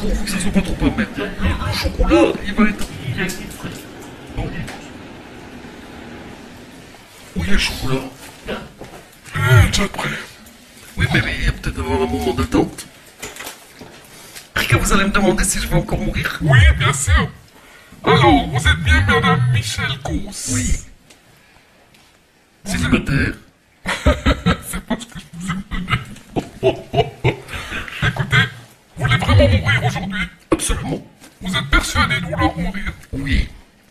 Pour que ça soit pas trop emmerdant, le chocolat, il va être... Bon. Où est le chocolat Eh, déjà prêt. Oui, mais il y a peut-être un moment d'attente. Rika, vous allez me demander si je vais encore mourir Oui, bien sûr. Alors, vous êtes bien Madame Michel Gauss Oui. Célibataire C'est pas ce que je vous ai oh. Écoutez, vous voulez vraiment mourir Vous êtes persuadé de vouloir mourir Oui.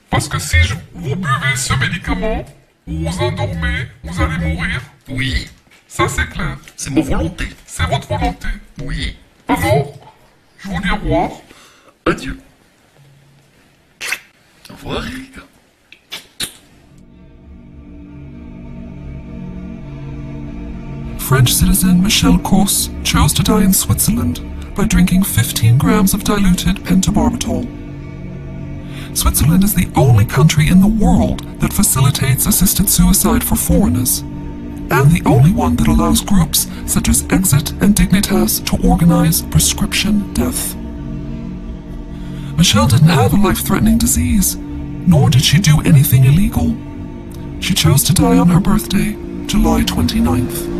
Parce que si je- vous buvez ce médicament, ou vous endormez, vous allez mourir. Oui. Ça, c'est clair. C'est ma volonté. C'est votre volonté. Oui. Alors, je vous dis au revoir. Adieu. Au revoir, Rika. French citizen Michel Kos chose to die in Switzerland by drinking 15 grams of diluted pentobarbital. Switzerland is the only country in the world that facilitates assisted suicide for foreigners, and the only one that allows groups such as Exit and Dignitas to organize prescription death. Michelle didn't have a life threatening disease, nor did she do anything illegal. She chose to die on her birthday, July 29th.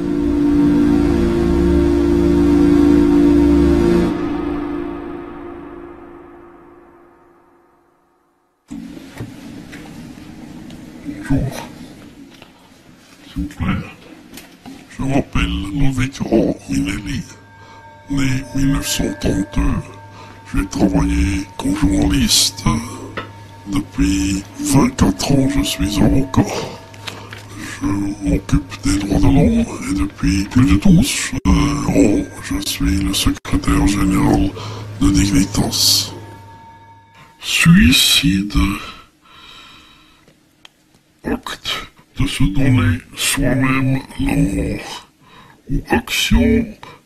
Bonjour. S'il vous plaît. Je m'appelle Lovic Minelli. Né 1932. J'ai travaillé comme journaliste. Depuis 24 ans, je suis avocat. Je m'occupe des droits de l'homme et depuis plus de 12 euh, ans, je suis le secrétaire général de Dignitas. Suicide acte de se donner soi-même la mort, ou action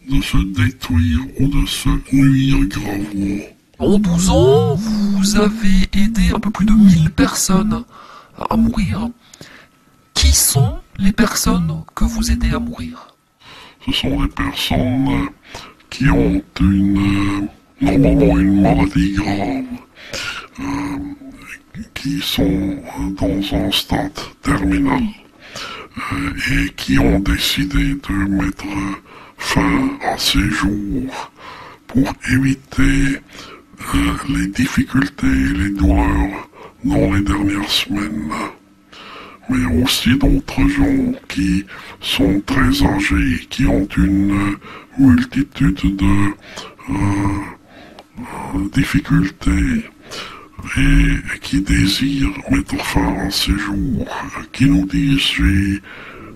de se détruire ou de se nuire gravement. En 12 ans, vous avez aidé un peu plus de 1000 personnes à mourir. Qui sont les personnes que vous aidez à mourir? Ce sont des personnes qui ont une, euh, normalement une maladie grave, euh, qui sont euh, dans un stade terminal euh, et qui ont décidé de mettre fin à ces jours pour éviter euh, les difficultés et les douleurs dans les dernières semaines. Mais aussi d'autres gens qui sont très âgés, qui ont une euh, multitude de euh, euh, difficultés et qui désirent mettre fin à ces jours, qui nous disent j'ai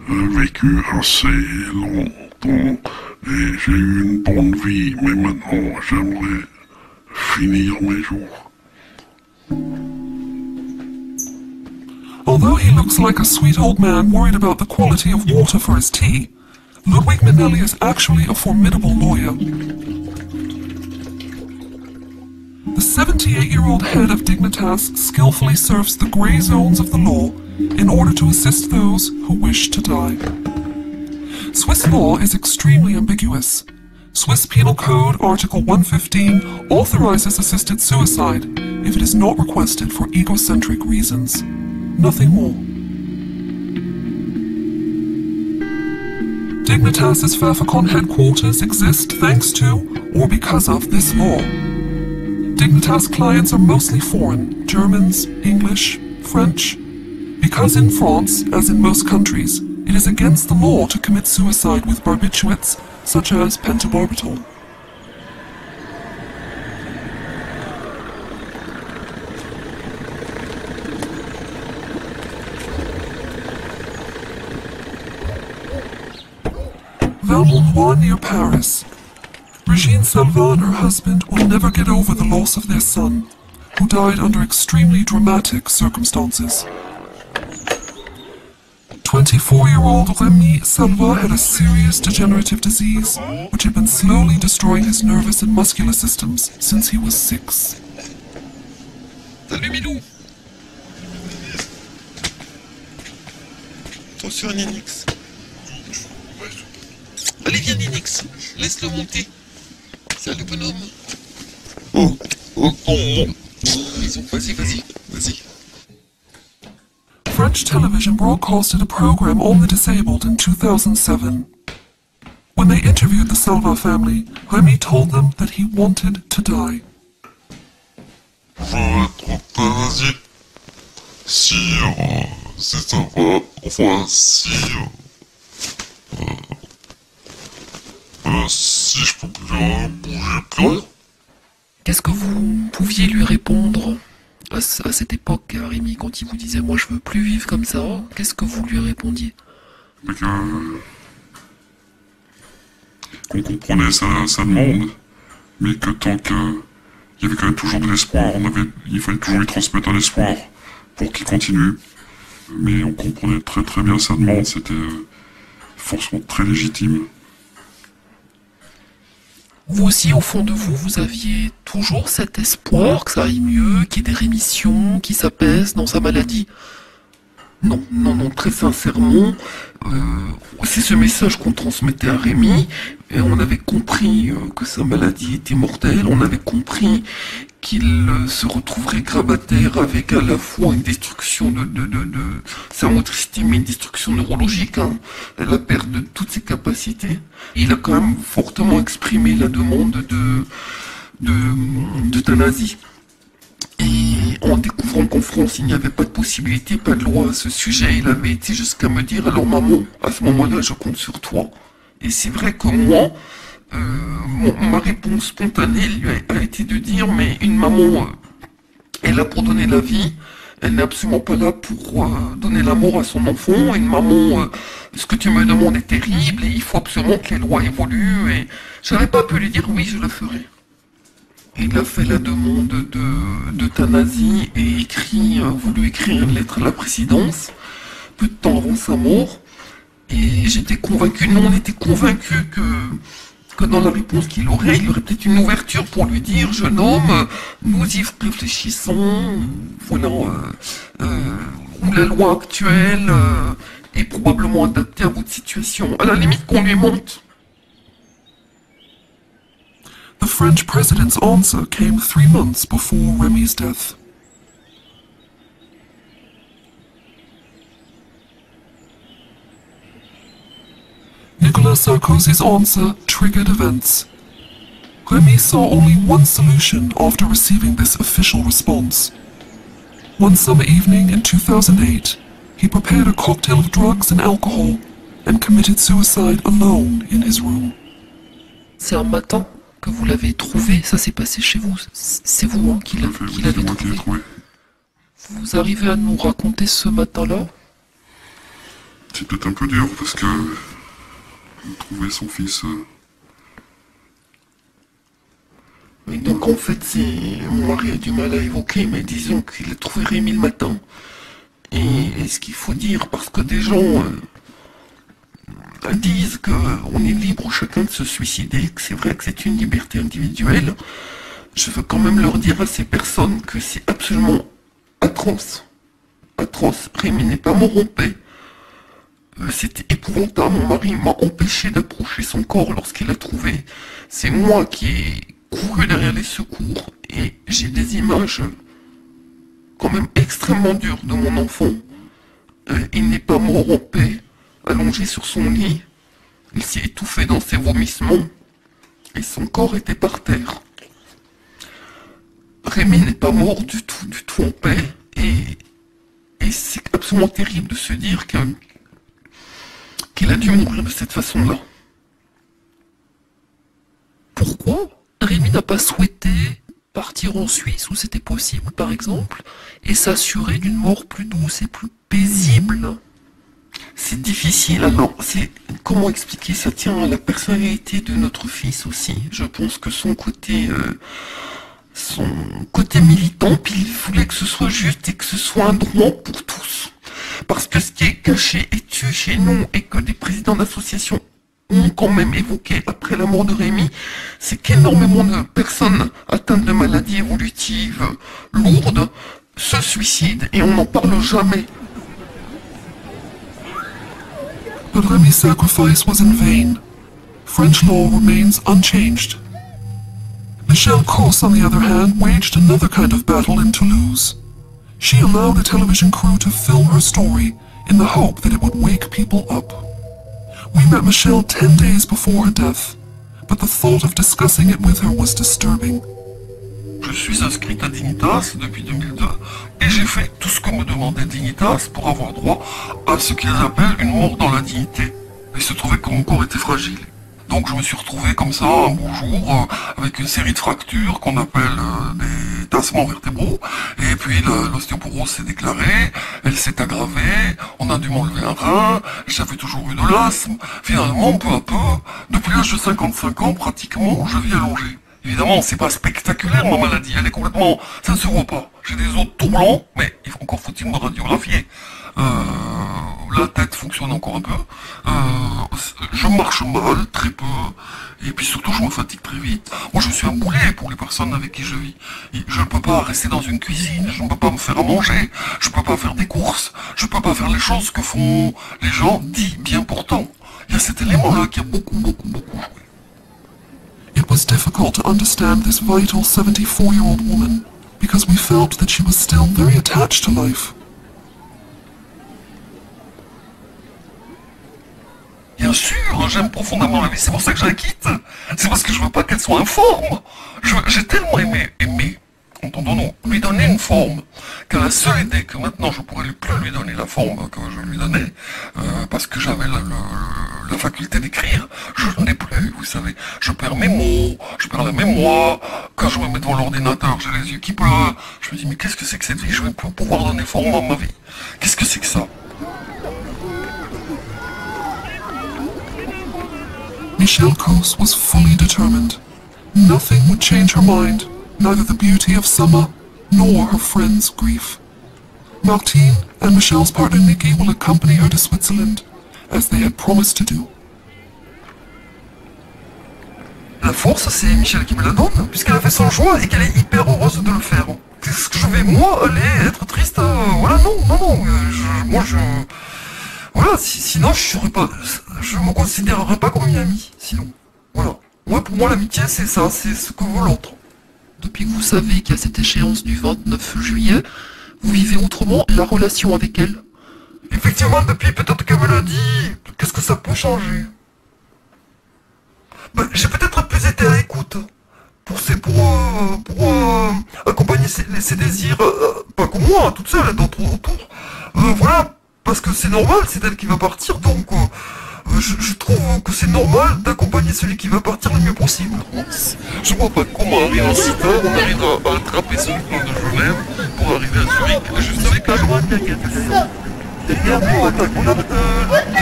vécu assez longtemps et j'ai eu une bonne vie, mais maintenant j'aimerais finir mes jours. Although he looks like a sweet old man worried about the quality of water for his tea, Ludwig Minelli is actually a formidable lawyer. The 78 year old head of Dignitas skillfully surfs the grey zones of the law in order to assist those who wish to die. Swiss law is extremely ambiguous. Swiss Penal Code Article 115 authorizes assisted suicide if it is not requested for egocentric reasons. Nothing more. Dignitas's Pfeffercon headquarters exist thanks to or because of this law. Dignitas clients are mostly foreign Germans, English, French. Because in France, as in most countries, it is against the law to commit suicide with barbiturates such as pentobarbital. Valmont near Paris. Regine Salva and her husband will never get over the loss of their son, who died under extremely dramatic circumstances. 24 year old Remy Salva had a serious degenerative disease which had been slowly destroying his nervous and muscular systems since he was six. Salut Milou Attention à Ninix. Allez viens Ninix, laisse-le monter. Bonhomme. maintenant. Ils ont- Vas-y, vas-y, vas-y. French television broadcasted a program on the disabled in 2007. When they interviewed the Silva family, Remy told them that he wanted to die. Je. Si, si ça enfin, si, euh, euh, euh, si je peux bouger plus rien. Qu'est-ce que vous pouviez lui répondre à, ce- à cette époque, à Rémi, quand il vous disait Moi, je veux plus vivre comme ça Qu'est-ce que vous lui répondiez? Mais que, qu'on comprenait sa, sa demande, mais que tant que, il y avait quand même toujours de l'espoir, on avait, il fallait toujours lui transmettre un espoir pour qu'il continue. Mais on comprenait très très bien sa demande, c'était euh, forcément très légitime. Vous aussi, au fond de vous, vous aviez toujours cet espoir que ça aille mieux, qu'il y ait des rémissions, qu'il s'apaise dans sa maladie. Non, non, non, très sincèrement, euh, c'est ce message qu'on transmettait à Rémi, et on avait compris euh, que sa maladie était mortelle, on avait compris qu'il euh, se retrouverait grabataire avec à la fois une destruction de, de, de, de sa motricité, mais une destruction neurologique, hein, la perte de toutes ses capacités. Il a quand même fortement exprimé la demande de de- d'euthanasie. Et en découvrant qu'en France, il n'y avait pas de possibilité, pas de loi à ce sujet, il avait été jusqu'à me dire, alors maman, à ce moment-là, je compte sur toi. Et c'est vrai que moi, euh, ma réponse spontanée lui a, été de dire, mais une maman euh, est là pour donner la vie, elle n'est absolument pas là pour euh, donner la mort à son enfant. Une maman, euh, ce que tu me demandes est terrible et il faut absolument que les lois évoluent. Et j'avais pas pu lui dire oui, je le ferai. Il a fait la demande de d'euthanasie et écrit, euh, voulu écrire une lettre à la présidence peu de temps avant sa mort. Et j'étais convaincu, nous on était convaincus que, que dans la réponse qu'il aurait, il y aurait peut-être une ouverture pour lui dire, jeune homme, nous y réfléchissons, voilà, euh, euh, la loi actuelle euh, est probablement adaptée à votre situation. À la limite qu'on lui monte. The French president's answer came three months before Remy's death. Nicolas Sarkozy's answer triggered events. Remy saw only one solution after receiving this official response. One summer evening in 2008, he prepared a cocktail of drugs and alcohol and committed suicide alone in his room. C'est un matin que vous l'avez trouvé, ça s'est passé chez vous. C'est c'est vous hein, qui Tout à qui oui, l'avez c'est moi qui l'ai trouvé. trouvé. Vous arrivez à nous raconter ce matin-là C'est peut-être un peu dur parce que trouver son fils, donc en fait, mon mari a du mal à évoquer, mais disons qu'il a trouvé Rémi le matin. Et, ce qu'il faut dire, parce que des gens euh, disent qu'on est libre chacun de se suicider, que c'est vrai que c'est une liberté individuelle, je veux quand même leur dire à ces personnes que c'est absolument atroce. Atroce. Rémi n'est pas paix. Euh, C'était épouvantable. Mon mari m'a empêché d'approcher son corps lorsqu'il l'a trouvé. C'est moi qui ai couru derrière les secours et j'ai des images quand même extrêmement dures de mon enfant. Euh, il n'est pas mort en paix, allongé sur son lit. Il s'est étouffé dans ses vomissements et son corps était par terre. Rémi n'est pas mort du tout, du tout en paix et, c'est absolument terrible de se dire que qu'il a dû mourir de cette façon-là. Pourquoi? Rémi n'a pas souhaité partir en Suisse où c'était possible, par exemple, et s'assurer d'une mort plus douce et plus paisible C'est difficile, alors, c'est... Comment expliquer Ça? Tient à la personnalité de notre fils aussi. Je pense que son côté... euh, son côté militant, puis il voulait que ce soit juste et que ce soit un droit pour tous. Parce que ce qui est caché et tué chez nous et que des présidents d'associations ont quand même évoqué après la mort de Rémi, c'est qu'énormément de personnes atteintes de maladies évolutives lourdes se suicident et on n'en parle jamais. But sacrifice was in vain. French law remains unchanged. Michelle Cosse, on the other hand, waged another kind of battle in Toulouse. She allowed a television crew to film her story in the hope that it would wake people up. We met Michelle 10 days before her death, but the thought of discussing it with her was disturbing. Je suis inscrite à Dignitas depuis 2002 et j'ai fait tout ce que me demandait Dignitas pour avoir droit à ce qu'ils appellent une mort dans la dignité. Il se trouvait que mon corps était fragile. Donc je me suis retrouvé comme ça un beau jour euh, avec une série de fractures qu'on appelle euh, des tassements vertébraux. Et puis l'ostéoporose s'est déclarée, elle s'est aggravée, on a dû m'enlever un rein, j'avais toujours eu de l'asthme. Finalement, peu à peu, depuis l'âge de 55 ans pratiquement, je vis allongé. Évidemment, c'est pas spectaculaire ma maladie, elle est complètement... ça ne se voit pas. J'ai des os tout blancs, mais il faut encore faut-il me radiographier. Euh, la tête fonctionne encore un peu. Euh, je marche mal, très peu. Et puis surtout, je me fatigue très vite. Moi, je suis un boulet pour les personnes avec qui je vis. Je ne peux pas rester dans une cuisine, je ne peux pas me faire à manger, je ne peux pas faire des courses, je ne peux pas faire les choses que font les gens dits bien pourtant. Il y a cet élément-là qui a beaucoup, beaucoup, beaucoup joué. It was difficult to understand this vital 74 year old woman because we felt that she was still very attached to life. Bien sûr, j'aime profondément la vie, c'est pour ça que je la quitte. C'est parce que je veux pas qu'elle soit informe. J'ai tellement aimé, aimé, entendons-nous, lui donner une forme, que la seule idée que maintenant je pourrais plus lui donner la forme que je lui donnais, euh, parce que j'avais la, faculté d'écrire, je n'en ai plus, vous savez. Je perds mes mots, je perds la mémoire. Quand je me mets devant l'ordinateur, j'ai les yeux qui pleurent. Je me dis, mais qu'est-ce que c'est que cette vie? Je vais pouvoir donner forme à ma vie. Qu'est-ce que c'est que ça? Michelle Coase was fully determined. Nothing would change her mind, neither the beauty of summer nor her friend's grief. Martine and Michelle's partner Nikki will accompany her to Switzerland, as they had promised to do. La force, c'est Michel qui me la donne, puisqu'elle a fait son choix et qu'elle est hyper heureuse de le faire. Est-ce que je vais, moi, aller être triste euh, Voilà, non, non, non. euh, je- moi, je... Voilà, si- sinon, je serais pas... Je me considérerais pas comme une amie, sinon. Voilà. Moi, pour moi, l'amitié, c'est ça, c'est ce que veut l'autre. Depuis que vous savez a cette échéance du 29 juillet, vous vivez autrement la relation avec elle Effectivement, depuis peut-être qu'elle me l'a dit, qu'est-ce que ça peut changer? Ben, j'ai peut-être plus été à l'écoute pour ces pour, euh, euh, accompagner ses, ses désirs, euh, pas que moi, toute seule, d'autres autour. Voilà, parce que c'est normal, c'est elle qui va partir, donc euh, je, je trouve que c'est normal d'accompagner celui qui va partir le mieux possible. Je vois pas comment arriver en si tard, on arrive à, à attraper ce plan de Genève pour arriver à Zurich, juste avec la droite qui Derrière nous, on attaque, on a de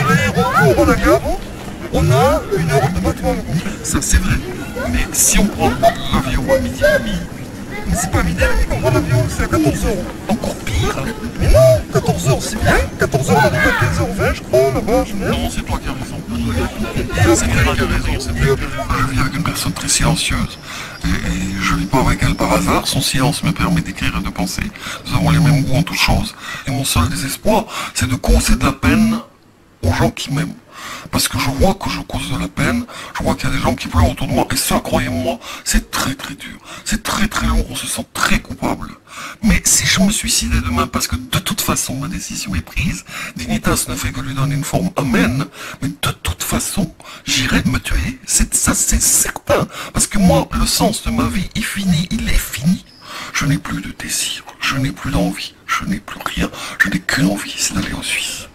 l'aéroport, on a gare, on a une heure de battement. Ça c'est vrai. Mais si on prend l'avion à midi et demi, mais c'est pas demi qu'on prend l'avion, c'est à 14h. Encore pire. Mais non, 14h c'est bien. 14h on arrive à 15h20 je crois là-bas, Genève. Non, c'est toi qui as raison. C'est toi qui as raison, c'est toi qui as raison. Je vis avec une personne très silencieuse. Et, et je vis pas avec elle par hasard. Son silence me permet d'écrire et de penser. Nous avons les mêmes goûts en toutes choses. Et mon seul désespoir, c'est de causer de la peine aux gens qui m'aiment. Parce que je vois que je cause de la peine, je vois qu'il y a des gens qui pleurent autour de moi, et ça, croyez-moi, c'est très très dur, c'est très très lourd, on se sent très coupable. Mais si je me suicidais demain, parce que de toute façon ma décision est prise, Dignitas ne fait que lui donner une forme. Amène, mais de toute façon, j'irai me tuer, c'est ça c'est certain, parce que moi, le sens de ma vie est fini, il est fini. Je n'ai plus de désir, je n'ai plus d'envie, je n'ai plus rien, je n'ai qu'une envie, c'est d'aller en Suisse.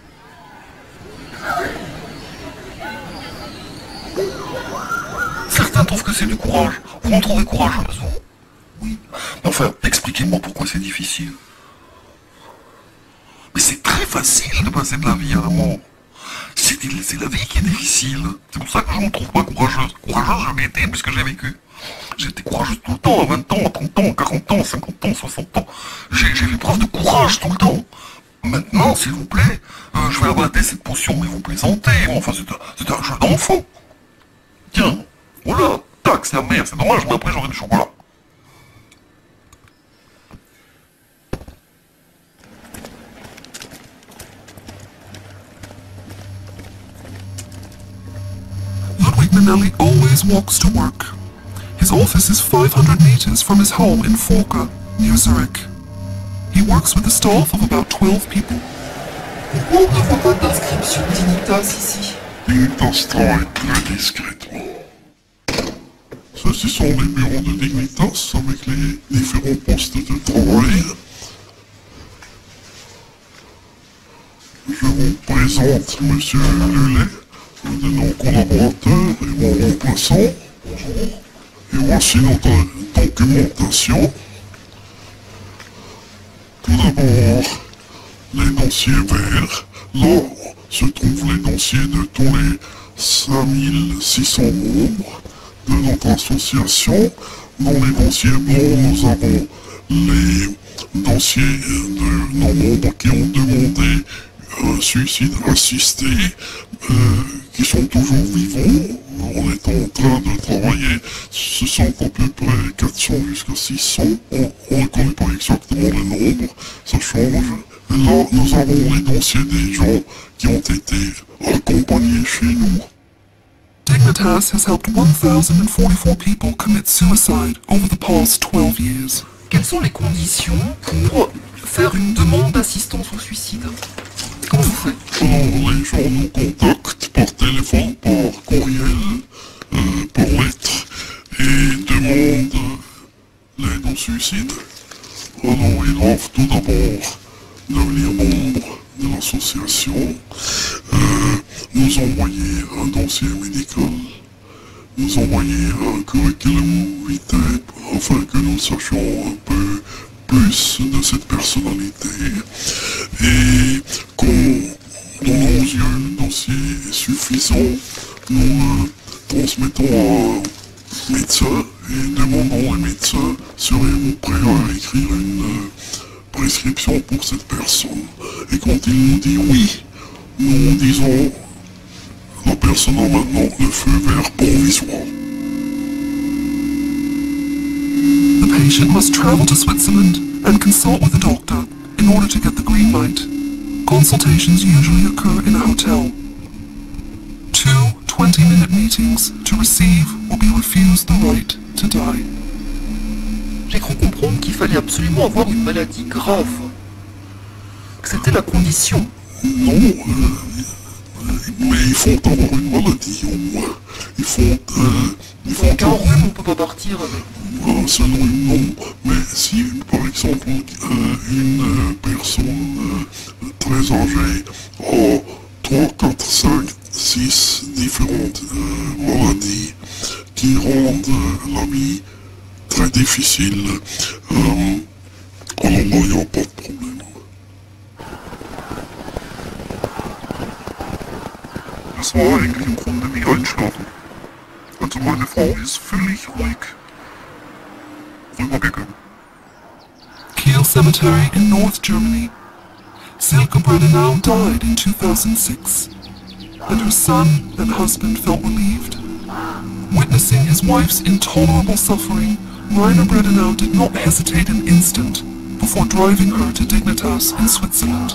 Certains trouvent que c'est du courage. Vous me trouvez courageuse, Oui. Mais enfin, expliquez-moi pourquoi c'est difficile. Mais c'est très facile de passer de la vie à la mort. C'est la vie qui est difficile. C'est pour ça que je ne trouve pas courageuse. Courageuse, je l'ai été puisque j'ai vécu. J'ai été courageuse tout le temps, à 20 ans, à 30 ans, à 40 ans, à 50 ans, 60 ans. J'ai fait preuve de courage tout le temps. Maintenant, s'il vous plaît, euh, je vais abattre cette potion, mais vous plaisantez. Enfin, c'est un jeu d'enfant. Tiens, voilà, tac, la merde, c'est dommage, mais après j'aurai du chocolat. Ludwig Manelli always walks to work. His office is 500 meters from his home in Forca, near Zurich. He works with a staff of about 12 people. Voit pas ici Dignitas travaille très discrètement. Ceux-ci sont les bureaux de Dignitas avec les différents postes de travail. Je vous présente Monsieur Lullet, un de nos collaborateurs et mon remplaçant. Et voici notre documentation. Tout d'abord, les dossiers verts. Là se trouvent les dossiers de tous les 5600 membres de notre association. Dans les dossiers blancs, nous avons les dossiers de nos membres qui ont demandé un suicide assisté, euh, qui sont toujours vivants. On est en train de travailler, ce sont à peu près 400 jusqu'à 600. On, ne connaît pas exactement le nombre, ça change. Là, nous avons les dossiers des gens qui ont été accompagnés chez nous. Dignitas has helped 1,044 people commit suicide over the past 12 years. Quelles sont les conditions pour faire une demande d'assistance au suicide Comment vous faites Alors, les gens nous contactent par téléphone, par courriel, euh, par lettre, et demandent l'aide au suicide. Alors, ils doivent tout d'abord devenir membres de l'association, euh, nous envoyer un dossier médical, nous envoyer un curriculum vitae afin que nous sachions un peu plus de cette personnalité et qu'on, dans nos yeux, le dossier est suffisant, nous le transmettons à un médecin et demandons au médecin seriez-vous prêt à écrire une prescription pour cette personne. Et quand il nous dit oui, nous disons la personne a maintenant le feu vert provisoire. The patient must travel to Switzerland and consult with a doctor in order to get the green light. Consultations usually occur in a hotel. Two 20 minute meetings to receive or be refused the right to die. J'ai cru comprendre qu'il fallait absolument avoir une maladie grave. Que c'était la condition. Non, euh, mais il faut avoir une maladie au moins. Il faut, euh, il faut Donc un rhume, on peut pas partir avec. Ah, selon non, mais si par exemple euh, une euh, personne euh, très âgée a 3, 4, 5, 6 différentes euh, maladies qui rendent euh, la vie très difficile, euh, alors là, il n'y a pas de problème. Das war eigentlich im Grunde wie Einschlafen. Also meine Frau ist völlig ruhig rübergegangen. Kiel Cemetery in North Germany. Silke Bredenau died in 2006, and her son and husband felt relieved. Witnessing his wife's intolerable suffering, Rainer Bredenau did not hesitate an instant before driving her to Dignitas in Switzerland.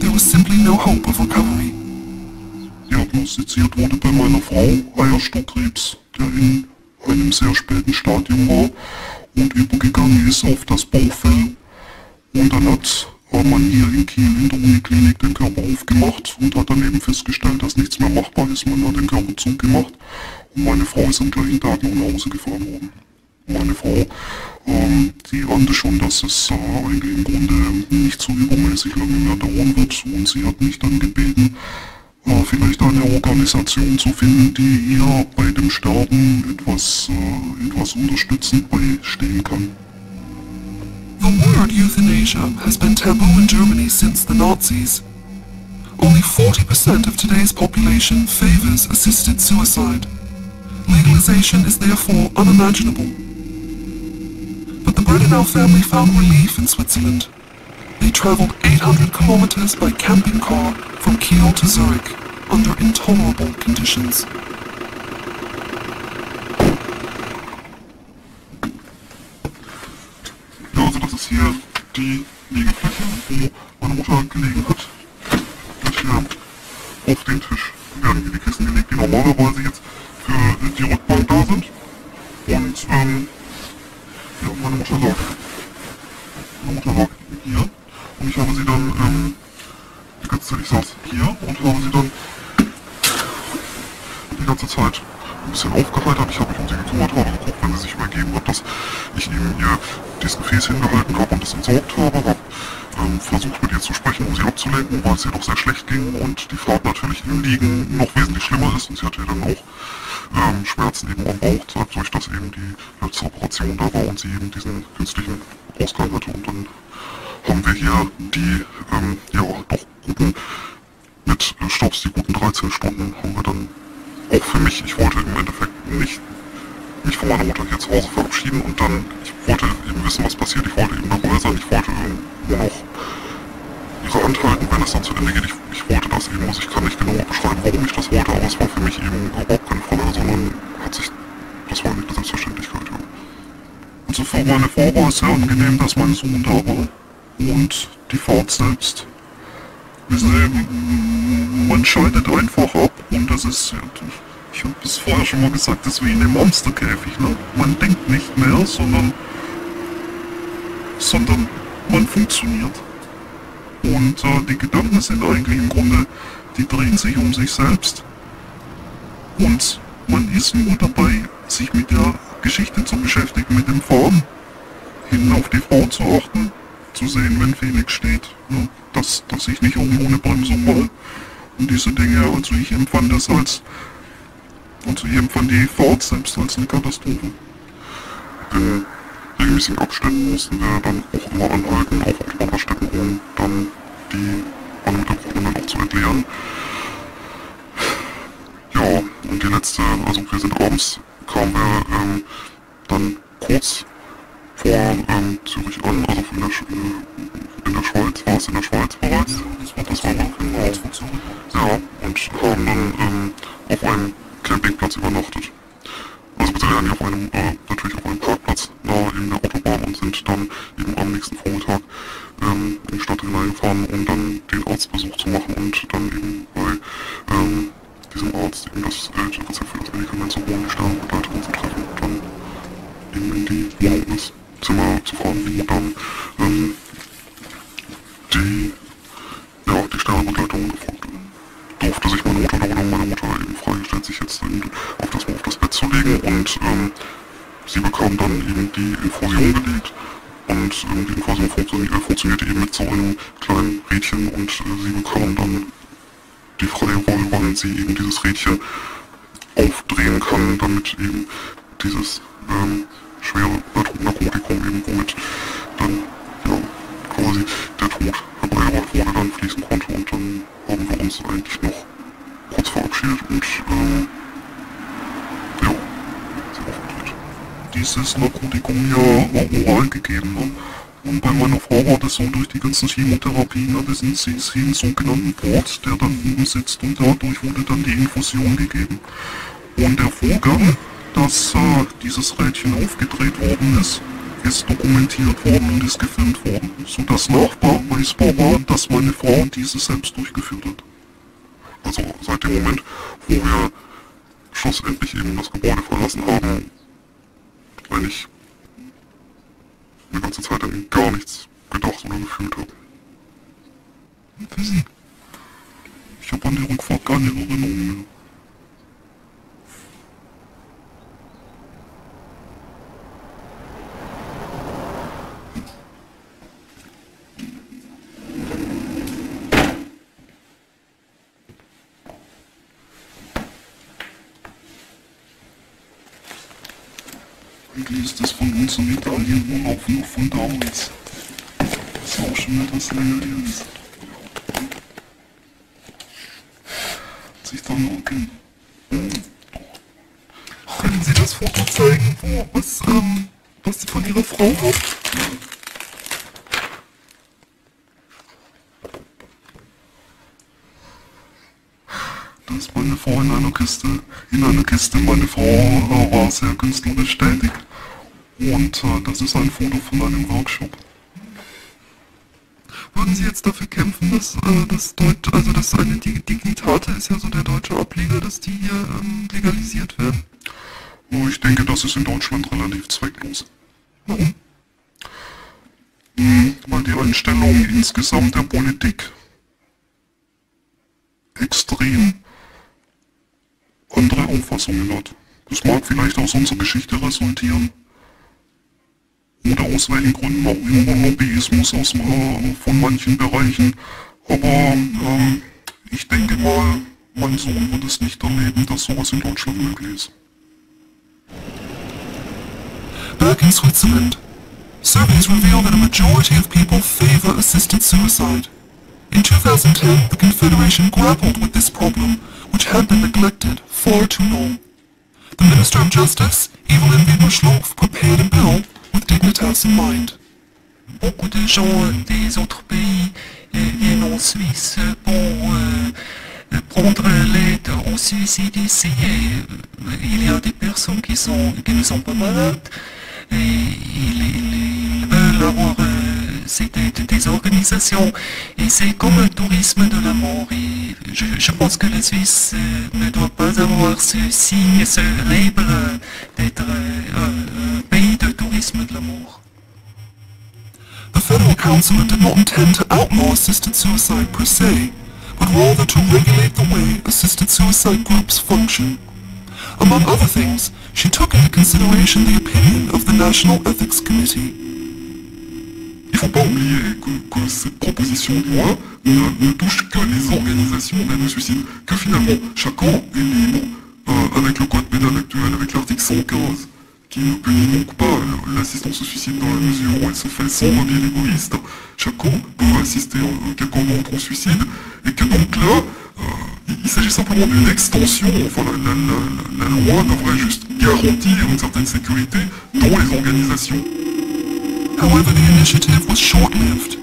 There was simply no hope of recovery. Diagnostiziert wurde bei meiner Frau Eierstockkrebs, der in einem sehr späten Stadium war und übergegangen ist auf das Bauchfell. Und dann hat man hier in Kiel in der Uniklinik den Körper aufgemacht und hat dann eben festgestellt, dass nichts mehr machbar ist. Man hat den Körper zugemacht und meine Frau ist am gleichen Tag nach Hause gefahren worden. Meine Frau, ähm, die ahnte schon, dass es äh, eigentlich im Grunde nicht so übermäßig lange mehr dauern wird und sie hat mich dann gebeten, äh, vielleicht eine Organisation zu finden, die ihr bei dem Sterben etwas, äh, etwas unterstützend beistehen kann. The word euthanasia has been taboo in Germany since the Nazis. Only 40% of today's population favors assisted suicide. Legalization is therefore unimaginable. But the Bredenau family found relief in Switzerland. They traveled 800 kilometers by camping car from Kiel to Zurich under intolerable conditions. Ja, also das ist hier die Liegefläche, wo meine Mutter gelegen hat. Und hier auf den Tisch werden hier die Kissen gelegt, die normalerweise jetzt für die Rückbank da sind. Und, ähm, ja, meine Mutter lag, meine Mutter lag hier und ich habe sie dann, ähm, die ganze Zeit, ich saß hier und habe sie dann die ganze Zeit ein bisschen aufgeheitert. Ich habe mich um sie gekümmert, habe geguckt, wenn sie sich übergeben hat, dass ich ihm ihr dieses Gefäß hingehalten habe und das entsorgt habe, habe versucht mit ihr zu sprechen, um sie abzulenken, weil es ihr doch sehr schlecht ging und die Fahrt natürlich im Liegen noch wesentlich schlimmer ist und sie hatte dann auch ähm, Schmerzen eben am Bauch, dadurch, dass eben die Herzoperation da war und sie eben diesen künstlichen Ausgang hatte. Und dann haben wir hier die, ähm, ja, doch guten, mit Stops die guten 13 Stunden haben wir dann auch für mich, ich wollte im Endeffekt nicht mich von meiner Mutter hier zu Hause verabschieden und dann, ich wollte eben wissen, was passiert, ich wollte eben dabei sein, ich wollte irgendwo noch halten, wenn es dann zu Ende geht. Ich, ich wollte das eben, also ich kann nicht genau beschreiben, warum ich das wollte, aber es war für mich eben überhaupt keine Frage, sondern hat sich, das war eine Selbstverständlichkeit, ja. Also für meine Frau war es sehr angenehm, dass mein Sohn da war und die Fahrt selbst. Wissen Sie, man schaltet einfach ab und das ist, ich habe es vorher schon mal gesagt, das ist wie in einem Monsterkäfig, ne? Man denkt nicht mehr, sondern, sondern man funktioniert. Und äh, die Gedanken sind eigentlich im Grunde, die drehen sich um sich selbst. Und man ist nur dabei, sich mit der Geschichte zu beschäftigen, mit dem Fahren, hinten auf die Frau zu achten, zu sehen, wenn Felix steht, ne? dass, dass ich nicht irgendwie ohne Bremsung mal und diese Dinge, also ich empfand das als, also ich empfand die Fahrt selbst als eine Katastrophe. In regelmäßigen Abständen mussten wir dann auch immer anhalten, auch auf Wanderstätten, um dann die Anmietergruppen auch zu entleeren. Ja, und die letzte, also wir sind abends, kamen wir ähm, dann kurz vor ähm, Zürich an, also in der, Sch äh, in der Schweiz, war es in der Schweiz bereits? Das war noch genau. Ja, und haben dann ähm, auf einem Campingplatz übernachtet. Beziehungsweise nicht auf einem, äh, natürlich auf einem Parkplatz nahe in der Autobahn und sind dann eben am nächsten Vormittag ähm, in die Stadt hineingefahren, um dann den Arztbesuch zu machen und dann eben bei ähm, diesem Arzt eben das äh, für das Medikament zu holen, die Sternbegleiterin zu treffen und dann eben in die Behandlungszimmer zu fahren, wo dann ähm, die, ja, die Sternbegleitung gefolgt durfte sich meine Mutter noch meine Mutter eben freigestellt, sich jetzt auf das, auf das Bett zu legen und ähm, sie bekam dann eben die Infusion gelegt und ähm, die Infusion funktio äh, funktionierte eben mit so einem kleinen Rädchen und äh, sie bekam dann die freie Wahl, wann sie eben dieses Rädchen aufdrehen kann, damit eben dieses ähm, schwere Narkotikum eben womit dann ja quasi der Tod herbeigebracht wurde, dann fließen konnte und dann haben wir uns eigentlich noch kurz verabschiedet und ähm, ja, sie aufgedreht. Dieses Narkotikum ja oral gegeben, ne? Und bei meiner Frau war das so durch die ganzen Chemotherapien, da wissen Sie, ist einen sogenannten Port, der dann oben sitzt und dadurch wurde dann die Infusion gegeben. Und der Vorgang, dass äh, dieses Rädchen aufgedreht worden ist, ist dokumentiert worden und ist gefilmt worden, sodass nachweisbar war, dass meine Frau diese selbst durchgeführt hat. Also seit dem Moment, wo wir schlussendlich eben das Gebäude verlassen haben, weil ich eine ganze Zeit an gar nichts gedacht oder gefühlt habe. Ich habe an die Rückfahrt gar keine Erinnerungen mehr. Eigentlich ist das von unserem Italienurlaub noch von damals. Ist auch schon etwas länger jetzt. Als ich dann noch ging. Können Sie das Foto zeigen, wo, was, ähm, was Sie von Ihrer Frau haben? Da ist meine Frau in einer Kiste, in einer Kiste. Meine Frau äh, war sehr künstlerisch tätig. Und äh, das ist ein Foto von einem Workshop. Würden Sie jetzt dafür kämpfen, dass äh, das Deutsch, also dass eine Dig Dignitate ist ja so der deutsche Ableger, dass die hier ähm, legalisiert werden? Oh, ich denke, das ist in Deutschland relativ zwecklos. Warum? Hm, weil die Einstellung insgesamt der Politik extrem andere Auffassungen hat. Das mag vielleicht aus unserer Geschichte resultieren. Oder aus welchen Gründen auch immer Lobbyismus aus, äh, von manchen Bereichen. Aber ähm, ich denke mal, mein Sohn wird es nicht erleben, dass sowas in Deutschland möglich ist. In Switzerland, surveys reveal that a majority of people favor assisted suicide. In 2010, the Confederation grappled with this problem, which had been neglected far too long. The Minister of Justice, Evelyn Widmer-Schlof, prepared a bill with Dignitas in mind. Beaucoup de gens des autres pays euh, viennent en Suisse pour euh, prendre l'aide suicide ici. Et, euh, il y a des personnes qui, sont, qui ne sont pas malades et ils, veulent avoir euh, cette aide des organisations. Et c'est comme un tourisme de la mort. Et je, pense que la Suisse euh, ne doit pas avoir ce signe, ce label euh, d'être euh, un- pays de tourisme de la mort. The Federal Council did not intend to outlaw assisted suicide per se, but rather to regulate the way assisted suicide groups function. Among other things, she took into consideration the opinion of the National Ethics Committee. Il faut pas oublier que, cette proposition de loi ne, touche que les organisations d'aide au suicide, que finalement chacun est libre, euh, avec le code pénal actuel, avec l'article 115, qui ne punit donc pas l'assistance au suicide dans la mesure où elle se fait sans mobile égoïste. Chacun peut assister quelqu'un d'autre au suicide, et que donc là, euh, il- s'agit simplement d'une extension, enfin la loi devrait juste garantir une certaine sécurité dans les organisations. However, the initiative was short-lived.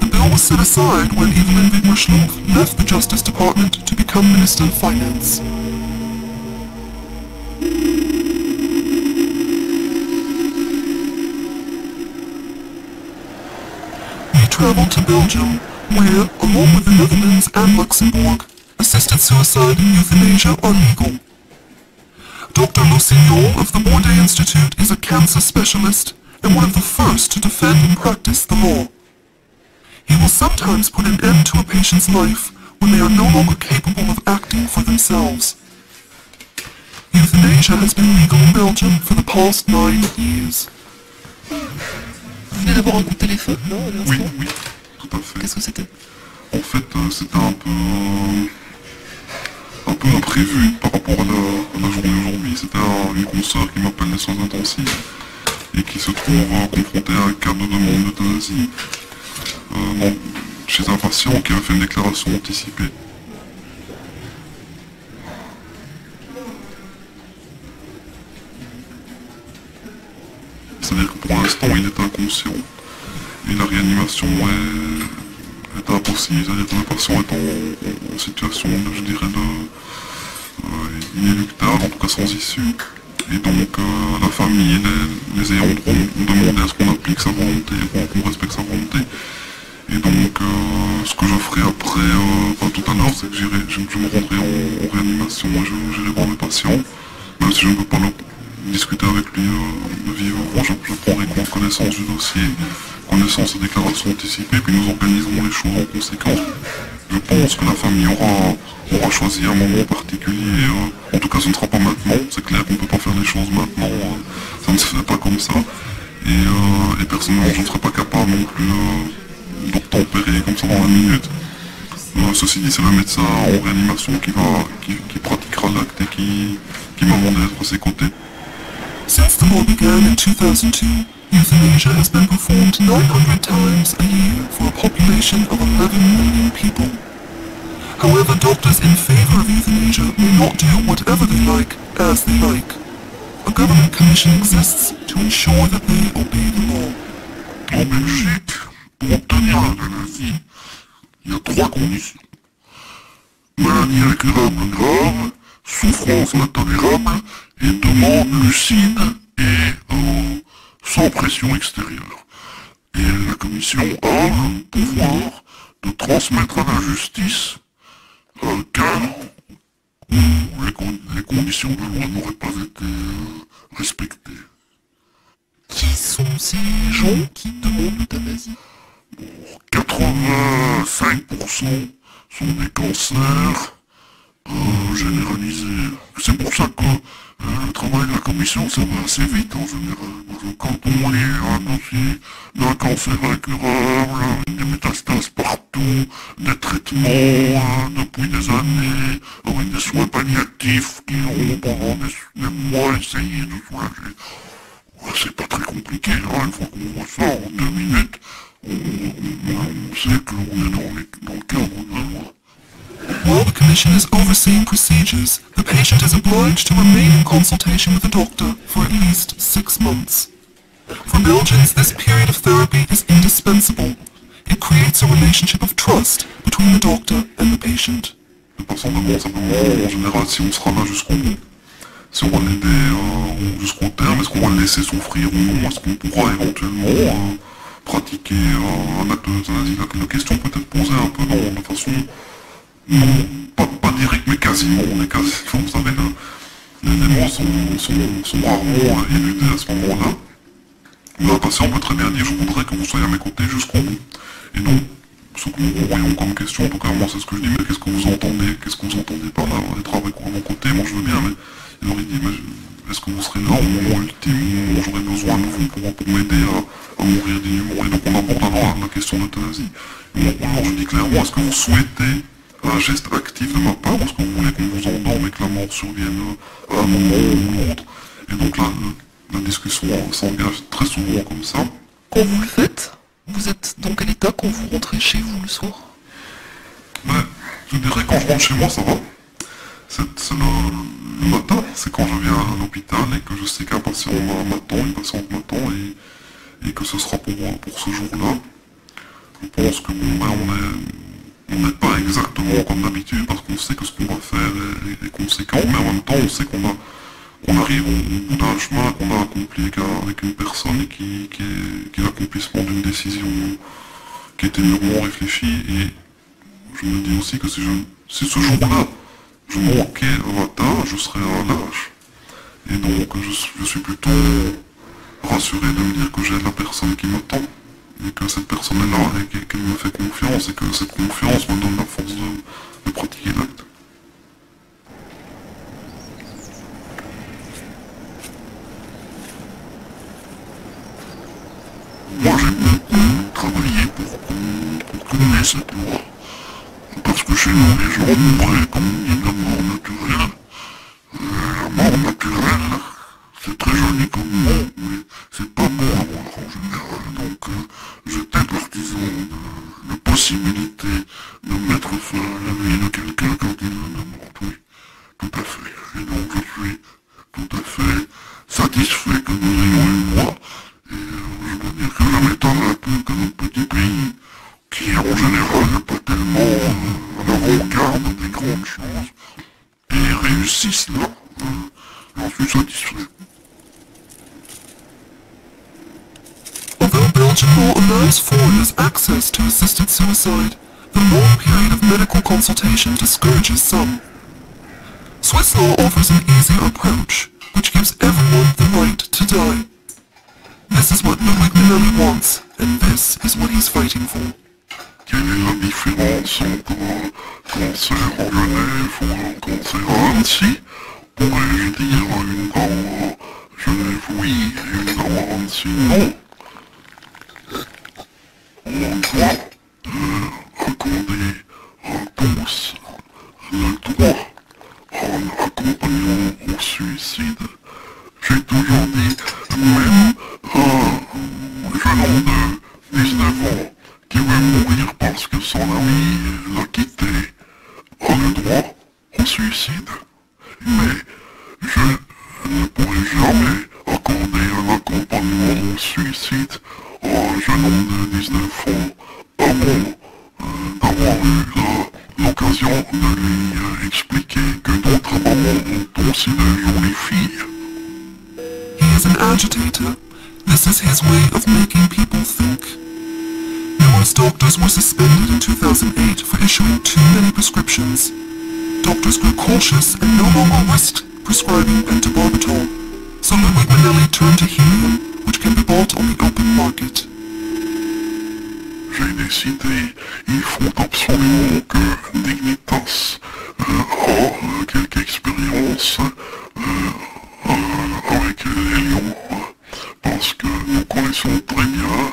The bill was set aside when Evelyn Widmer-Schlof left the Justice Department to become Minister of Finance. We traveled to Belgium, where, along with the Netherlands and Luxembourg, assisted suicide and euthanasia are legal. Dr. Lusignan of the Bourdet Institute is a cancer specialist and one of the first to defend and practice the law. He will sometimes put an end to a patient's life when they are no longer capable of acting for themselves. Euthanasia has been legal in Belgium for the past nine years. Vous venez d'avoir un coup de téléphone, non à l'instant Oui, oui, tout à fait. Qu'est-ce que c'était En fait, euh, c'était un peu, euh, un peu imprévu par rapport à la, à la journée d'aujourd'hui. C'était un- une consoeur qui m'appelle les soins intensifs et qui se trouve confrontée à un cas de demande d'euthanasie euh, chez un patient qui a fait une déclaration anticipée. C'est-à-dire que pour l'instant, il est inconscient et la réanimation est, impossible. C'est-à-dire que le patient est en, en situation, je dirais, de, euh, inéluctable, en tout cas sans issue. Et donc, euh, la famille et les, les ayants droit ont demandé à ce qu'on applique sa volonté, qu'on respecte sa volonté. Et donc, euh, ce que je ferai après, euh, enfin, tout à l'heure, c'est que je, me rendrai en, réanimation et je- j'irai voir le patient. Même si je ne peux pas discuter avec lui vivre je, je prendrai con- connaissance du dossier, connaissance des déclarations anticipées, puis nous organiserons les choses en conséquence. Je pense que la famille aura, aura choisi un moment particulier. euh, en tout cas, ce ne sera pas maintenant. C'est clair qu'on ne peut pas faire les choses maintenant. euh, ça ne se fait pas comme ça. Et, euh, et personnellement, je ne serais pas capable non plus euh, d'obtempérer comme ça dans la minute. Euh, ceci dit, c'est le médecin en réanimation qui, va, qui, qui pratiquera l'acte et qui, qui m'a demandé d'être à ses côtés. Since the in 2002, euthanasia has been performed 900 times a year for a population of 11 million people. However, doctors in favor of euthanasia may not do whatever they like as they like. A government commission exists to ensure that they obey the law. Maladie incurable grave, souffrance intolérable et demande lucide et euh, sans pression extérieure. Et la commission a le pouvoir de transmettre à la justice euh, quel où les, con- les conditions de loi n'auraient pas été euh, respectées. Qui sont ces gens qui demandent l'euthanasie 85% sont des cancers euh, généralisés. C'est pour ça que euh, le travail de la commission, ça va assez vite en général. Parce que quand on un dossier d'un cancer incurable, des métastases partout, des traitements euh, depuis des années, avec des soins palliatifs qui ont pendant des, mois essayé de soulager. Ouais, C'est pas très compliqué, hein, une fois qu'on ça en deux minutes, on, on- on sait qu'on est dans, les- dans le cadre de. While the Commission is overseeing procedures, the patient is obliged to remain in consultation with the doctor for at least six months. For Belgians, this period of therapy is indispensable. It creates a relationship of trust between the doctor and the patient. Simplement, en général, si on sera là jusqu'au bout. Si on va l'aider euh, jusqu'au terme, est-ce qu'on va le laisser souffrir ou non Est-ce qu'on pourra éventuellement euh, pratiquer euh, un acte d'euthanasie La question peut être posée un peu dans, façon, pas, pas directe, mais quasiment. On est quasi, vous savez, le- les démons sont, sont, sont rarement éludés à ce moment-là. Mais un patient peut très bien dire, je voudrais que vous soyez à mes côtés jusqu'au bout. Et donc, ce que nous voyons comme question, en tout cas moi c'est ce que je dis, mais qu'est-ce que vous entendez? Qu'est-ce que vous entendez par là Être avec à mon côté, moi je veux bien, mais il aurait dit, mais est-ce que vous serez là au moment ultime où j'aurai besoin de vous pour, pour m'aider à, à mourir dignement? Et donc on aborde alors la question d'euthanasie. Et moi, moi, je dis clairement, est-ce que vous souhaitez un geste actif de ma part que vous voulez qu'on vous endorme et que la mort survienne à un moment ou l'autre Et donc là, la discussion s'engage très souvent comme ça. Quand vous le faites, vous êtes dans quel état quand vous rentrez chez vous le soir? Mais je dirais quand je rentre chez moi, ça va. C'est le, le matin, c'est quand je viens à l'hôpital et que je sais qu'un patient m'a- m'attend, une patiente m'attend et, et que ce sera pour, pour ce jour-là. Je pense que bon, ben, on est, on n'est pas exactement comme d'habitude parce qu'on sait que ce qu'on va faire est, conséquent, mais en même temps on sait qu'on a arrive au bout d'un chemin qu'on a accompli avec, un- avec une personne qui, qui est, qui l'accomplissement d'une décision qui était mûrement réfléchie et je me dis aussi que si, je, ce jour-là, je manquais matin, je serais un lâche. Et donc, je, je suis plutôt rassuré de me dire que j'ai la personne qui m'attend. Et que cette personne est là et qu'elle qu'elle me fait confiance et que cette confiance me donne la force de, de pratiquer l'acte. Moi, j'aime beaucoup pour qu'on pour qu'on ait cette loi. Parce que chez nous, les gens mourraient comme on dit la mort naturelle. Euh, la mort naturelle, c'est très joli comme mot, mais c'est pas voir en général. Donc, euh, j'étais partisan de la possibilité de mettre fin à la vie de quelqu'un quand il a mort. Oui, tout à fait. Et donc, je suis tout à fait satisfait que nous ayons loi. Consultation discourages some. Swiss law offers an easier approach, Numerous doctors were suspended in 2008 for issuing too many prescriptions. doctors grew cautious and no longer risked prescribing pentobarbital, so Ludwig Manelli turned to helium, which can be bought on the open market. J'ai décidé, il faut absolument que Dignitas euh, a quelque expérience euh, euh, avec lions, parce que nous connaissons très bien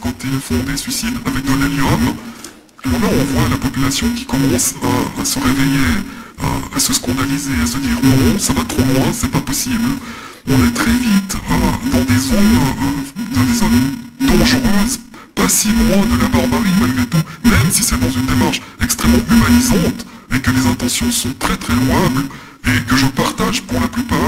Quand ils font des suicides avec de l'hélium, là on voit la population qui commence à, se réveiller, à, se scandaliser, à se dire non, ça va trop loin, c'est pas possible. On est très vite dans des zones, dangereuses, pas si loin de la barbarie malgré tout, même si c'est dans une démarche extrêmement humanisante et que les intentions sont très très louables et que je partage pour la plupart,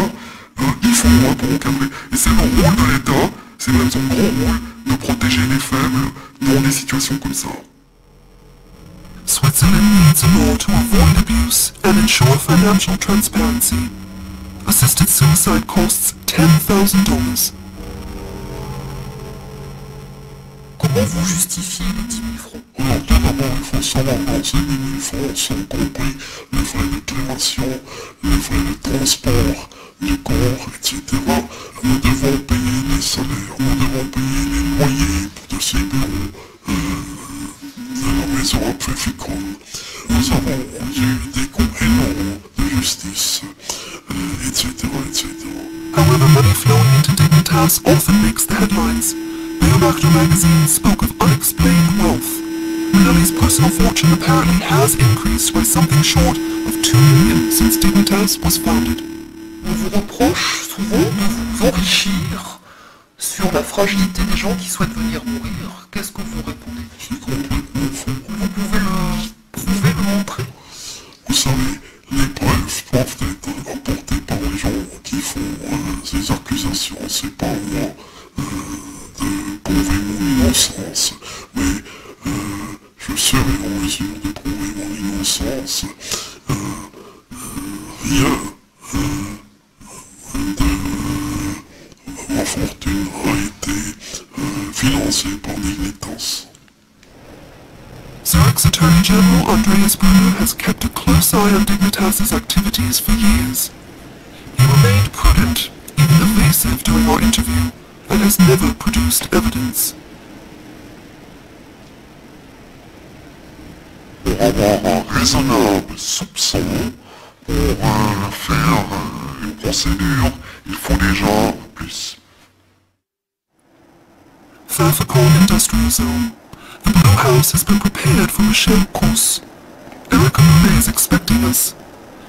euh, il faut moins pour encadrer. Et c'est le rôle de l'État, c'est même son grand rôle de protéger les faibles dans des situations comme ça. Switzerland needs a law to avoid abuse and ensure financial transparency. Assisted suicide costs $10,000. Comment vous justifiez les 10 000 francs? D'abord, il faut savoir dans ces 10 000 francs sont les frais crémation, les frais de transport du corps, etc. Nous devons payer les salaires, nous devons payer les loyers de ces bureaux, euh, de la maison à Pfeffikon. Nous avons rendu des coûts énormes de justice, euh, etc., etc. However, money flowing into Dignitas often makes the headlines. Beobachter magazine spoke of unexplained wealth. Manelli's personal fortune apparently has increased by something short of 2 million since Dignitas was founded. On vous reproche souvent de vous enrichir sur la fragilité des gens qui souhaitent venir mourir. Qu'est-ce que vous répondez? Vous pouvez le prouver, le montrer Vous savez, les preuves doivent être apportées par les gens qui font euh, ces accusations. C'est pas moi euh, de prouver mon innocence, mais mon innocence. Euh, euh, rien euh, de ma fortune Dignitas. Zurich's Attorney General Andreas Brunner has kept a close eye on Dignitas's activities for years. He remained prudent, even evasive during our interview, and has never produced evidence. pour avoir un raisonnable soupçon pour euh, faire euh, une procédure, il faut déjà plus. Industrial Zone. The Blue House has been prepared for Michelle Kuss. Erica Lune is expecting us.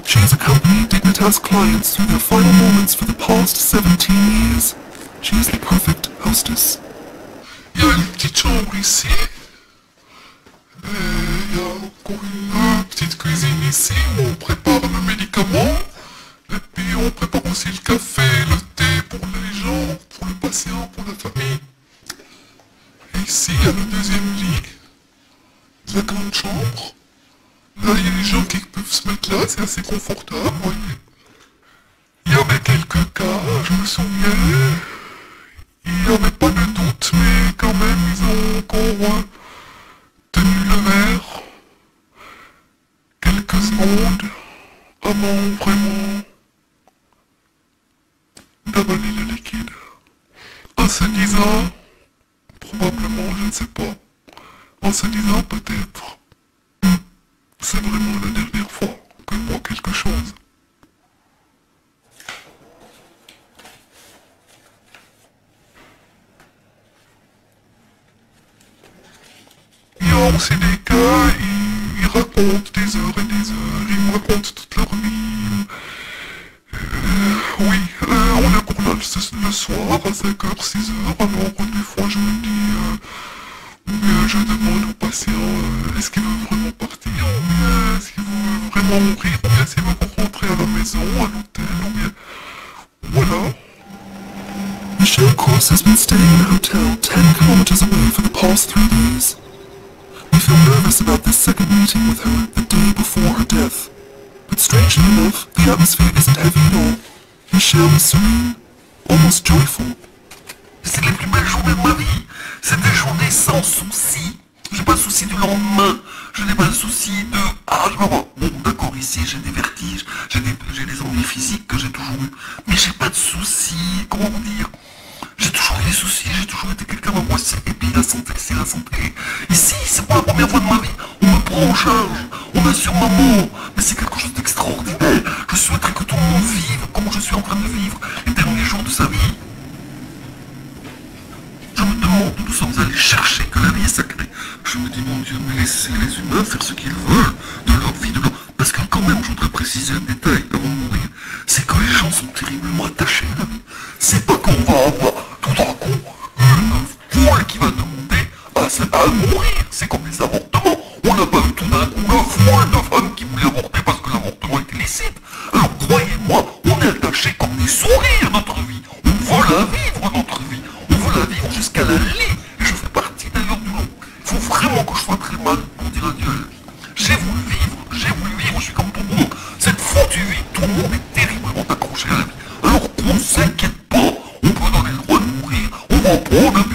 She has accompanied Dignitas clients through their final moments for the past 17 years. She is the perfect hostess. Il y a une petite une petite cuisine ici où on prépare nos médicaments. Et puis on prépare aussi le café, le thé pour les gens, pour les patients, pour la famille. Et ici, il y a le deuxième lit la grande chambre. Là, il y a des gens qui peuvent se mettre là, c'est assez confortable. Il y avait quelques cas, je me souviens. Il n'y avait pas de doute, mais quand même, ils ont encore euh, tenu le verre quelques secondes avant vraiment d'avaler le liquide. En se disant, probablement, je ne sais pas, en se disant peut-être, c'est vraiment la dernière fois que je bois quelque chose. Il y a aussi des cas, ils racontent des heures et des heures, ils me racontent toute leur vie. Euh, oui, euh, on a ce- le soir à 5h, 6h, alors des fois je me dis, euh, je demande au patient, euh, est-ce qu'il veut vraiment partir, ou bien est-ce qu'il veut vraiment mourir, ou bien il va pas rentrer à la maison, à l'hôtel, ou bien... Voilà. Michelle, of course, has been staying in a hotel 10 kilometers away for the past three days. Feel nervous about this second meeting with her the day before her death. But strangely enough, the atmosphere isn't heavy at all. Michelle is serene, almost joyful. C'est les plus belles journées de ma vie. C'est des journées sans souci. J'ai pas de souci du lendemain. Je n'ai pas de souci de... Ah, je me vois. Bon, d'accord, ici, j'ai des vertiges. J'ai des, des envies physiques que j'ai toujours eu. Mais j'ai pas de souci. Comment vous dire? J'ai toujours eu des soucis. J'ai toujours été quelqu'un d'angoissé. Et puis la santé, c'est la santé. Ici, c'est pas la première fois de ma vie. On me prend en charge. On assure ma mort. Mais c'est quelque chose d'extraordinaire. Je souhaiterais que tout le monde vive comme je suis en train de vivre les derniers jours de sa vie. Je me demande où nous sommes allés chercher que la vie est sacrée. Je me dis, mon Dieu, mais laissez les humains faire ce qu'ils veulent de leur vie, de leur... Parce que quand même, je voudrais préciser un détail avant de mourir. C'est que les gens sont terriblement attachés à la vie. C'est pas qu'on va avoir tout d'un coup une foule qui va demander à, à mourir. C'est comme les avortements. On n'a pas eu tout d'un coup une foule de femmes qui voulaient avorter parce que l'avortement était licite. Alors croyez-moi, on est attaché comme des souris à notre vie. On veut la vivre, notre vie. On veut la vivre jusqu'à la lit. Et je fais partie d'ailleurs du lot. Il faut vraiment que je sois très mal pour dire adieu à la. J'ai voulu je suis comme tout le monde. Cette foutue vie, tout le monde est terriblement accroché à la vie. Alors qu'on ne s'inquiète pas, on peut donner le droit de mourir, on va pas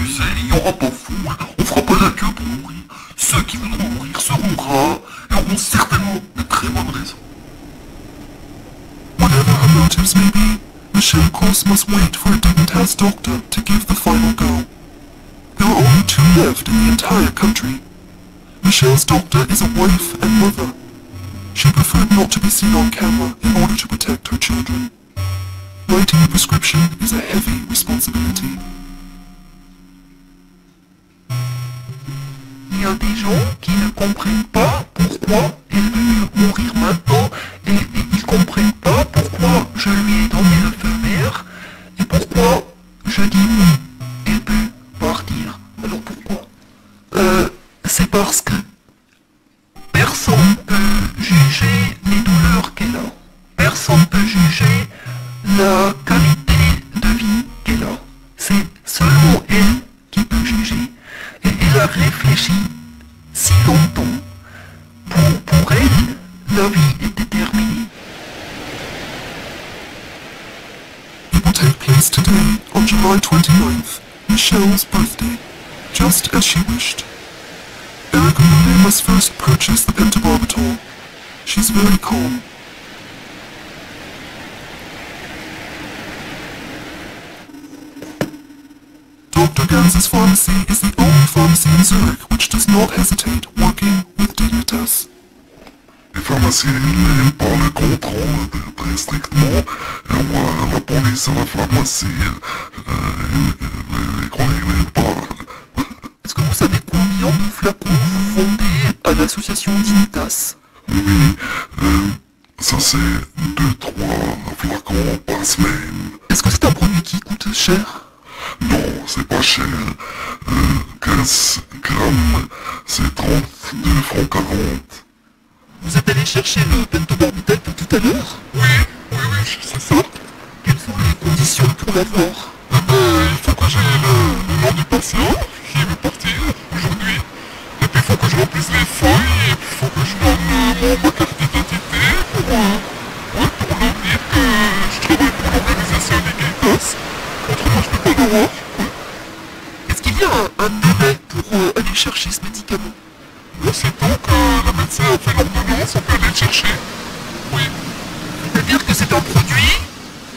Les pharmaciens, ils n'aiment pas le contrôle très strictement. Et moi, la police à la pharmacie, euh, les n'aiment pas. Est-ce que vous savez combien de flacons vous vendez à l'association Dignitas Oui, euh, ça c'est deux, trois flacons par semaine. Est-ce que c'est un produit qui coûte cher? Non, c'est pas cher. Euh, 15 grammes, c'est 32 francs 40. Vous êtes allé chercher le pour tout à l'heure Oui, oui, oui, c'est ça. Quelles sont les conditions pour l'avoir Ah ben, il faut que j'ai le, le nom du patient qui veut partir aujourd'hui. Et puis il faut que je remplisse les feuilles, et puis il faut que je donne euh, mon, carte d'identité pour, euh, pour leur dire que je travaille pour l'organisation Dignitas. Autrement, je peux pas l'avoir. Est-ce qu'il y a un, un pour euh, aller chercher ce médicament? Aussitôt que le médecin a fait l'ordonnance, on peut aller le chercher. Oui. C'est-à-dire que c'est un produit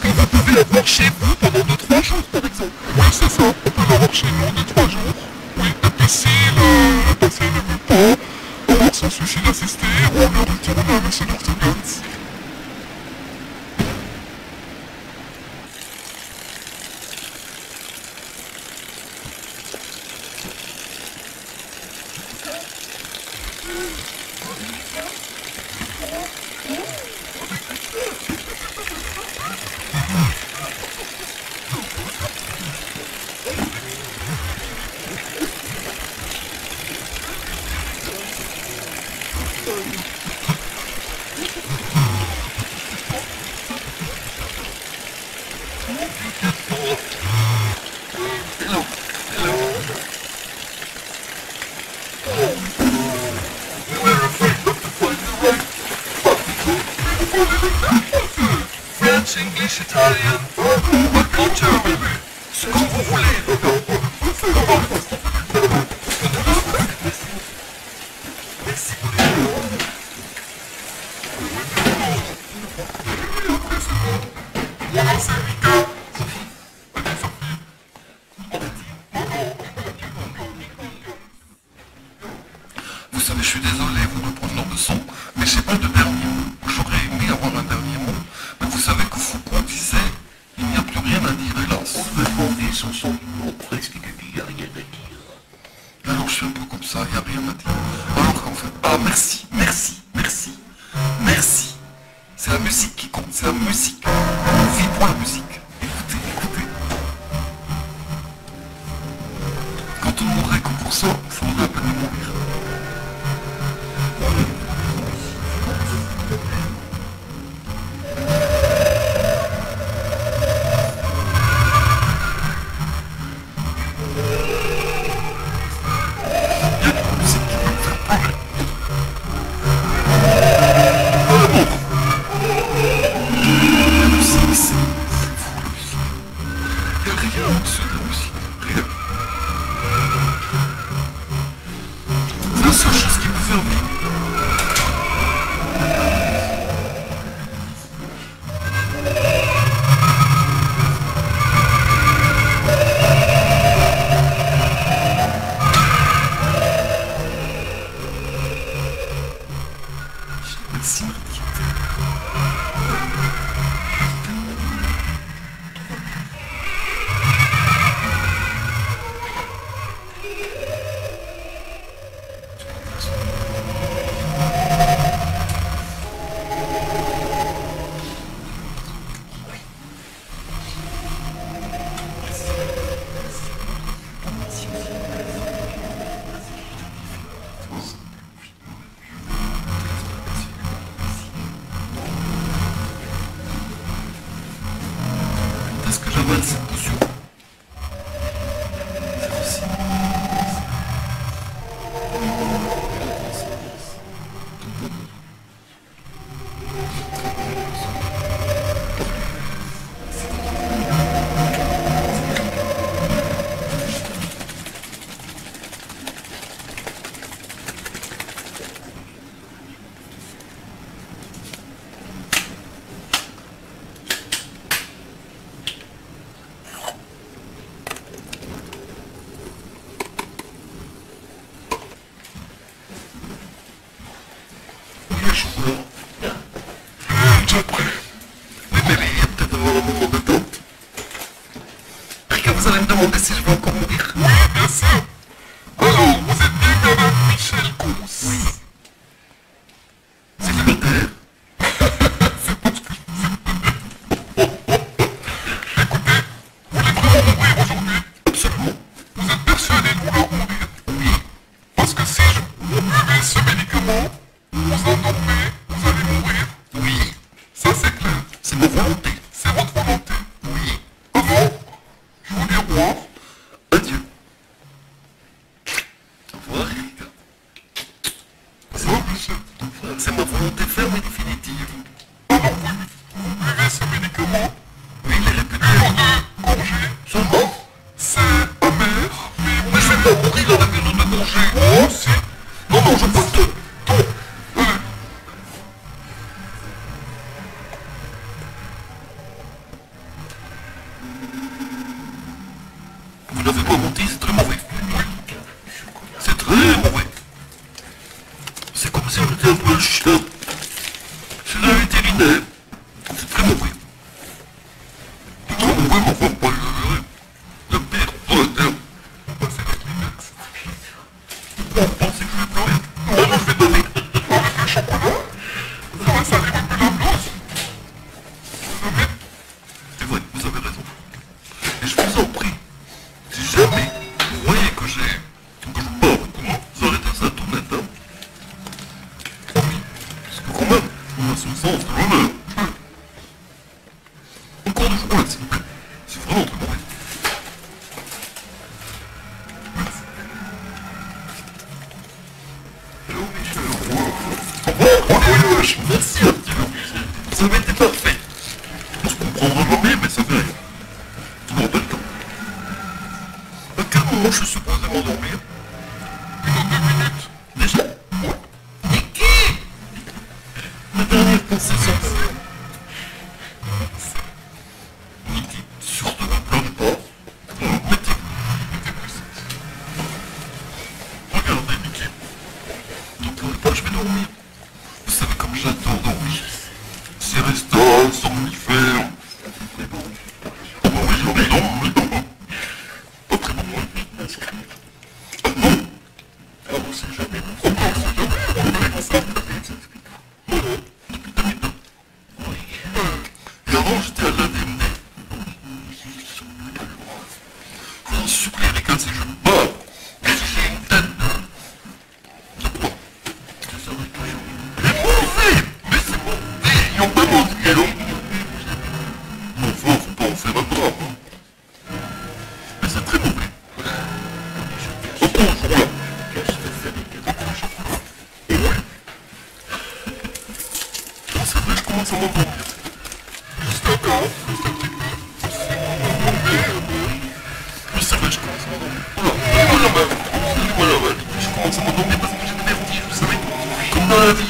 que vous pouvez avoir chez vous pendant 2-3 jours, par exemple. Oui, c'est ça. On peut l'avoir chez nous de trois jours. Oui, puis si le, le patient ne veut pas avoir son suicide assisté, on le retourne à M. Dr. yeah. Take my Je commence à m'endormir parce que j'ai des vous savez. Comme la vie.